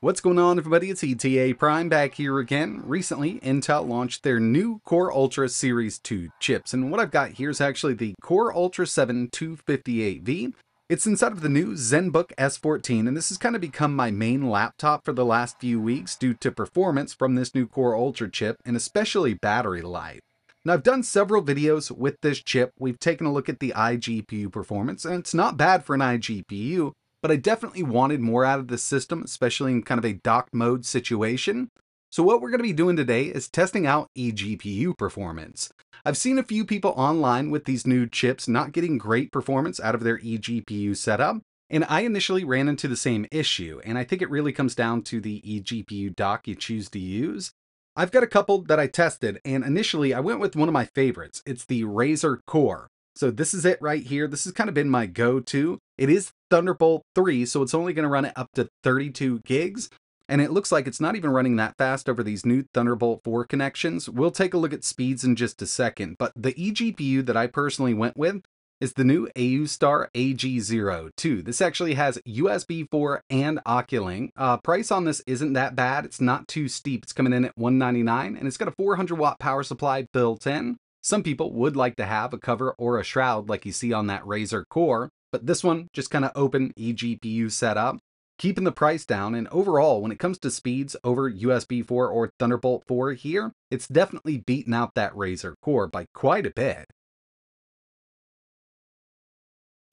What's going on everybody, it's ETA Prime back here again. Recently, Intel launched their new Core Ultra Series 2 chips, and what I've got here is actually the Core Ultra 7 258V. It's inside of the new ZenBook S14, and this has kind of become my main laptop for the last few weeks due to performance from this new Core Ultra chip, and especially battery life. Now I've done several videos with this chip, we've taken a look at the iGPU performance, and it's not bad for an iGPU, but I definitely wanted more out of this system, especially in kind of a docked mode situation. So what we're going to be doing today is testing out eGPU performance. I've seen a few people online with these new chips not getting great performance out of their eGPU setup, and I initially ran into the same issue, and I think it really comes down to the eGPU dock you choose to use. I've got a couple that I tested, and initially I went with one of my favorites. It's the Razer Core. So this is it right here. This has kind of been my go-to. It is Thunderbolt 3, so it's only going to run it up to 32 gigs. And it looks like it's not even running that fast over these new Thunderbolt 4 connections. We'll take a look at speeds in just a second, but the eGPU that I personally went with is the new AOOSTAR AG02. This actually has USB 4 and Oculink. Uh, price on this isn't that bad. It's not too steep. It's coming in at 199 and it's got a 400 watt power supply built in. Some people would like to have a cover or a shroud like you see on that Razer Core, but this one just kind of open eGPU setup, keeping the price down. And overall, when it comes to speeds over USB 4 or Thunderbolt 4 here, it's definitely beaten out that Razer Core by quite a bit.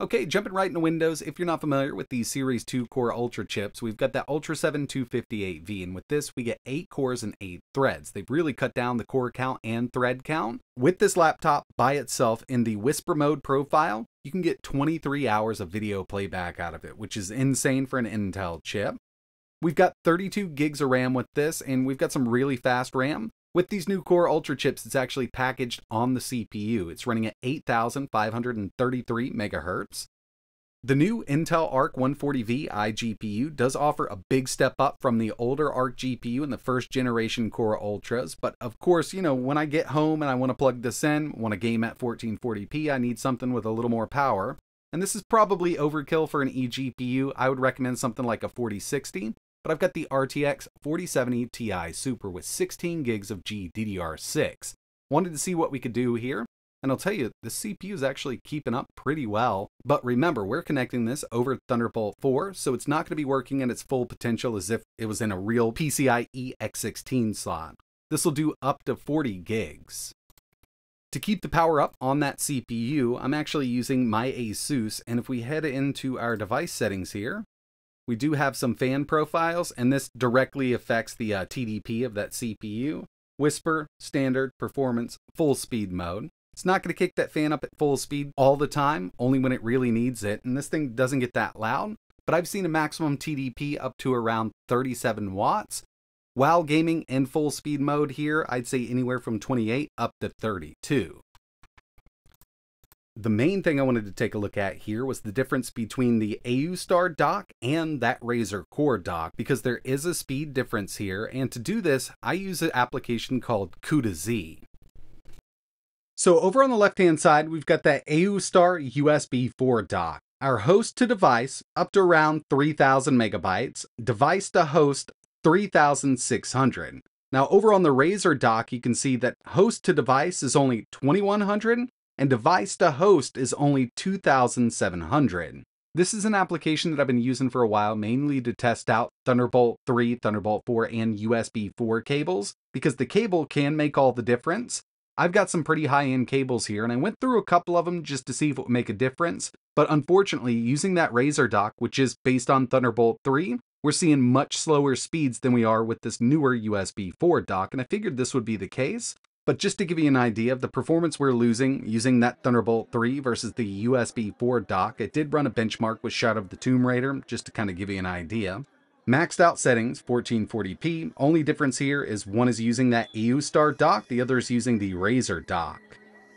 Okay, jumping right into Windows, if you're not familiar with the Series 2 Core Ultra chips, we've got that Ultra 7 258V, and with this we get 8 cores and 8 threads. They've really cut down the core count and thread count. With this laptop by itself in the Whisper Mode profile, you can get 23 hours of video playback out of it, which is insane for an Intel chip. We've got 32 gigs of RAM with this, and we've got some really fast RAM. With these new Core Ultra chips, it's actually packaged on the CPU. It's running at 8,533 megahertz. The new Intel Arc 140V iGPU does offer a big step up from the older Arc GPU and the first generation Core Ultras, but of course, you know, when I get home and I want to plug this in, want to game at 1440p, I need something with a little more power. And this is probably overkill for an eGPU. I would recommend something like a 4060 but I've got the RTX 4070 Ti Super with 16 gigs of GDDR6. Wanted to see what we could do here, and I'll tell you, the CPU is actually keeping up pretty well. But remember, we're connecting this over Thunderbolt 4, so it's not going to be working at its full potential as if it was in a real PCIe X16 slot. This will do up to 40 gigs. To keep the power up on that CPU, I'm actually using my Asus, and if we head into our device settings here, we do have some fan profiles, and this directly affects the uh, TDP of that CPU. Whisper, standard, performance, full speed mode. It's not going to kick that fan up at full speed all the time, only when it really needs it, and this thing doesn't get that loud. But I've seen a maximum TDP up to around 37 watts. While gaming in full speed mode here, I'd say anywhere from 28 up to 32. The main thing I wanted to take a look at here was the difference between the AOOSTAR dock and that Razer Core dock because there is a speed difference here and to do this I use an application called CUDA-Z. So over on the left hand side we've got that AOOSTAR USB 4 dock. Our host to device up to around 3000 megabytes, device to host 3600. Now over on the Razer dock you can see that host to device is only 2100 and device to host is only 2,700. This is an application that I've been using for a while, mainly to test out Thunderbolt 3, Thunderbolt 4, and USB 4 cables, because the cable can make all the difference. I've got some pretty high-end cables here, and I went through a couple of them just to see if it would make a difference, but unfortunately, using that Razer dock, which is based on Thunderbolt 3, we're seeing much slower speeds than we are with this newer USB 4 dock, and I figured this would be the case. But just to give you an idea of the performance we're losing using that Thunderbolt 3 versus the USB 4 dock, it did run a benchmark with Shadow of the Tomb Raider, just to kind of give you an idea. Maxed out settings, 1440p. Only difference here is one is using that AOOSTAR dock, the other is using the Razer dock.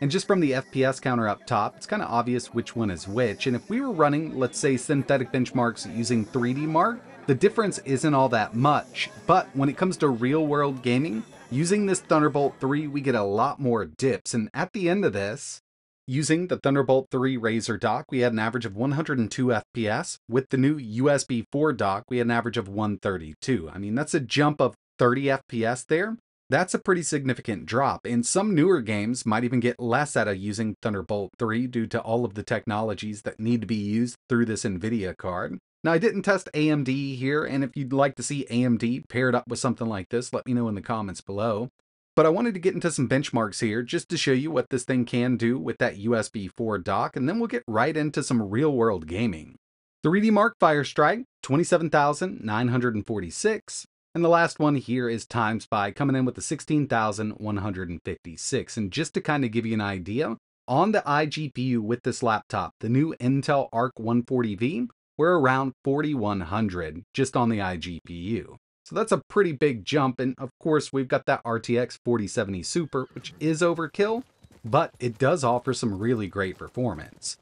And just from the FPS counter up top, it's kind of obvious which one is which. And if we were running, let's say, synthetic benchmarks using 3D Mark, the difference isn't all that much. But when it comes to real world gaming, Using this Thunderbolt 3, we get a lot more dips, and at the end of this, Using the Thunderbolt 3 Razer dock, we had an average of 102 FPS. With the new USB 4 dock, we had an average of 132. I mean, that's a jump of 30 FPS there. That's a pretty significant drop, and some newer games might even get less out of using Thunderbolt 3 due to all of the technologies that need to be used through this NVIDIA card. Now, I didn't test AMD here, and if you'd like to see AMD paired up with something like this, let me know in the comments below. But I wanted to get into some benchmarks here just to show you what this thing can do with that USB 4 dock, and then we'll get right into some real world gaming. 3D Mark Firestrike, 27,946. And the last one here is Time Spy coming in with the 16,156. And just to kind of give you an idea, on the iGPU with this laptop, the new Intel Arc 140V, we're around 4100 just on the iGPU. So that's a pretty big jump. And of course, we've got that RTX 4070 Super, which is overkill, but it does offer some really great performance.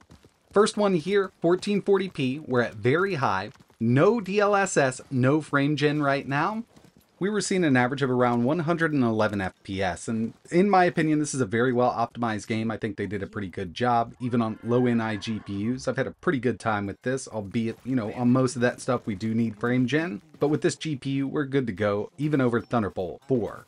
First one here, 1440p, we're at very high, no DLSS, no frame gen right now. We were seeing an average of around 111 FPS, and in my opinion, this is a very well optimized game. I think they did a pretty good job, even on low-end iGPUs. I've had a pretty good time with this, albeit, you know, on most of that stuff we do need frame gen, but with this GPU, we're good to go, even over Thunderbolt 4.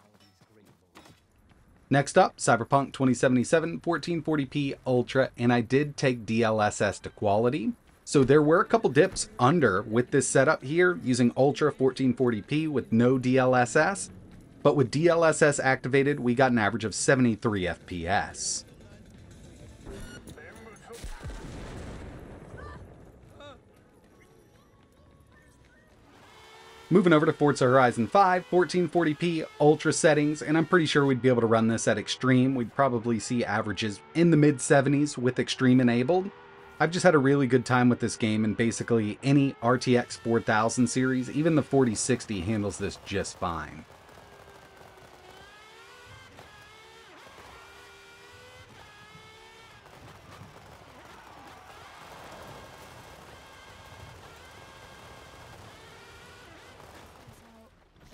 Next up, Cyberpunk 2077 1440p Ultra, and I did take DLSS to quality. So there were a couple dips under with this setup here using Ultra 1440p with no DLSS. But with DLSS activated, we got an average of 73 FPS. Moving over to Forza Horizon 5, 1440p ultra settings, and I'm pretty sure we'd be able to run this at extreme. We'd probably see averages in the mid 70s with extreme enabled. I've just had a really good time with this game, and basically any RTX 4000 series, even the 4060 handles this just fine.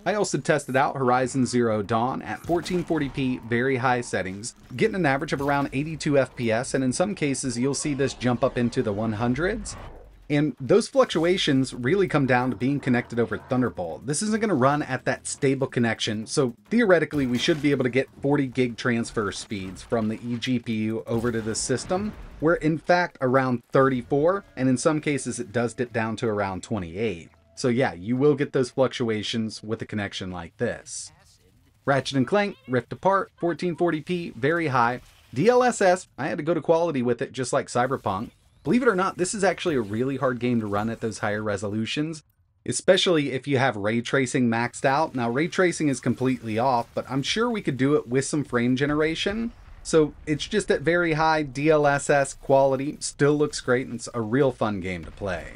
I also tested out Horizon Zero Dawn at 1440p very high settings, getting an average of around 82 FPS, and in some cases you'll see this jump up into the 100s. And those fluctuations really come down to being connected over Thunderbolt. This isn't going to run at that stable connection, so theoretically we should be able to get 40 gig transfer speeds from the eGPU over to the system, where in fact around 34, and in some cases it does dip down to around 28. So yeah, you will get those fluctuations with a connection like this. Ratchet and Clank, Rift Apart, 1440p, very high. DLSS, I had to go to quality with it just like Cyberpunk. Believe it or not, this is actually a really hard game to run at those higher resolutions, especially if you have ray tracing maxed out. Now, ray tracing is completely off, but I'm sure we could do it with some frame generation. So it's just at very high DLSS quality, still looks great, and it's a real fun game to play.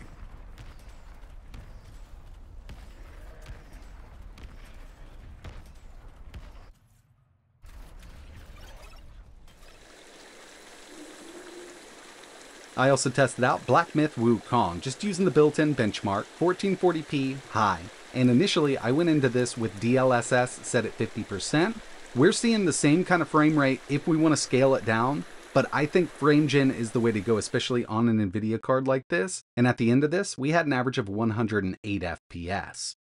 I also tested out Black Myth Wukong, just using the built-in benchmark, 1440p high. And initially, I went into this with DLSS set at 50%. We're seeing the same kind of frame rate if we want to scale it down, but I think FrameGen is the way to go, especially on an NVIDIA card like this. And at the end of this, we had an average of 108 FPS.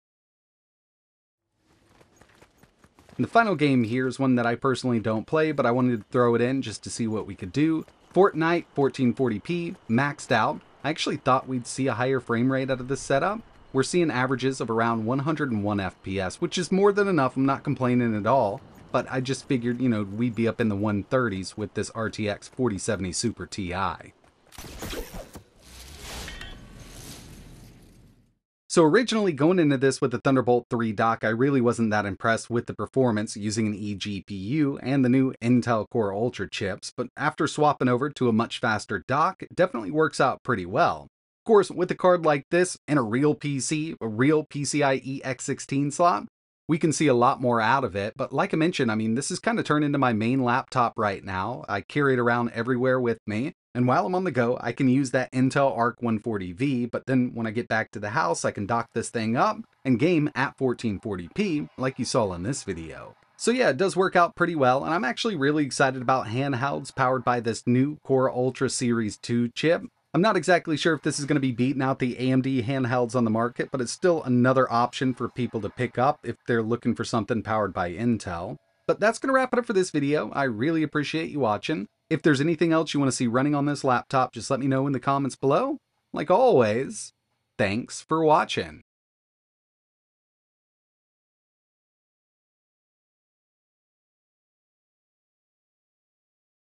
And the final game here is one that I personally don't play, but I wanted to throw it in just to see what we could do. Fortnite 1440p maxed out. I actually thought we'd see a higher frame rate out of this setup. We're seeing averages of around 101 FPS, which is more than enough. I'm not complaining at all. But I just figured, you know, we'd be up in the 130s with this RTX 4070 Super Ti. So originally going into this with the Thunderbolt 3 dock, I really wasn't that impressed with the performance using an eGPU and the new Intel Core Ultra chips, but after swapping over to a much faster dock, it definitely works out pretty well. Of course, with a card like this and a real PC, a real PCIe X16 slot, we can see a lot more out of it. But like I mentioned, I mean, this is kind of turned into my main laptop right now. I carry it around everywhere with me. And while I'm on the go, I can use that Intel Arc 140V, but then when I get back to the house, I can dock this thing up and game at 1440p like you saw in this video. So yeah, it does work out pretty well, and I'm actually really excited about handhelds powered by this new Core Ultra Series 2 chip. I'm not exactly sure if this is going to be beating out the AMD handhelds on the market, but it's still another option for people to pick up if they're looking for something powered by Intel. But that's going to wrap it up for this video. I really appreciate you watching. If there's anything else you want to see running on this laptop, just let me know in the comments below. Like always, thanks for watching.